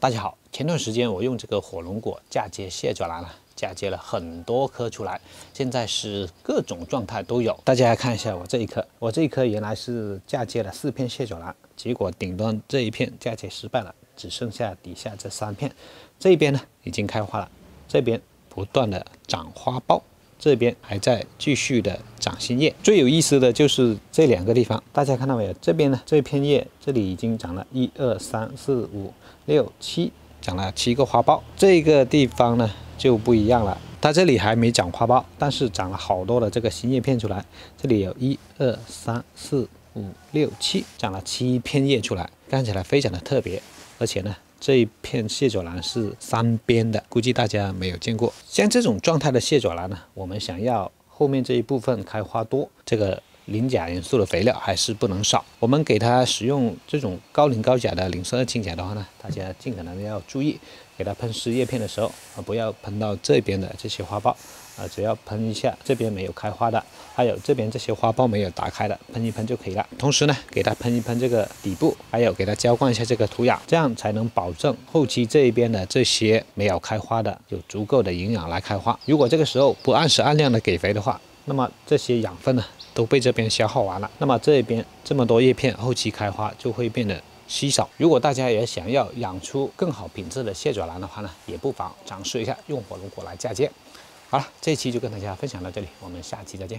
大家好，前段时间我用这个火龙果嫁接蟹爪兰了，嫁接了很多颗出来，现在是各种状态都有。大家看一下我这一颗，我这一颗原来是嫁接了四片蟹爪兰，结果顶端这一片嫁接失败了，只剩下底下这三片。这边呢已经开花了，这边不断的长花苞。这边还在继续的长新叶，最有意思的就是这两个地方，大家看到没有？这边呢，这片叶这里已经长了一二三四五六七，长了七个花苞。这个地方呢就不一样了，它这里还没长花苞，但是长了好多的这个新叶片出来。这里有一二三四五六七，长了七片叶出来，看起来非常的特别，而且呢。这一片蟹爪兰是三边的，估计大家没有见过。像这种状态的蟹爪兰呢，我们想要后面这一部分开花多，这个磷钾元素的肥料还是不能少。我们给它使用这种高磷高钾的磷酸二氢钾的话呢，大家尽可能的要注意，给它喷湿叶片的时候啊，不要喷到这边的这些花苞。啊，只要喷一下这边没有开花的，还有这边这些花苞没有打开的，喷一喷就可以了。同时呢，给它喷一喷这个底部，还有给它浇灌一下这个土壤，这样才能保证后期这一边的这些没有开花的有足够的营养来开花。如果这个时候不按时按量的给肥的话，那么这些养分呢都被这边消耗完了，那么这边这么多叶片后期开花就会变得稀少。如果大家也想要养出更好品质的蟹爪兰的话呢，也不妨尝试一下用火龙果来嫁接。好了，这期就跟大家分享到这里，我们下期再见。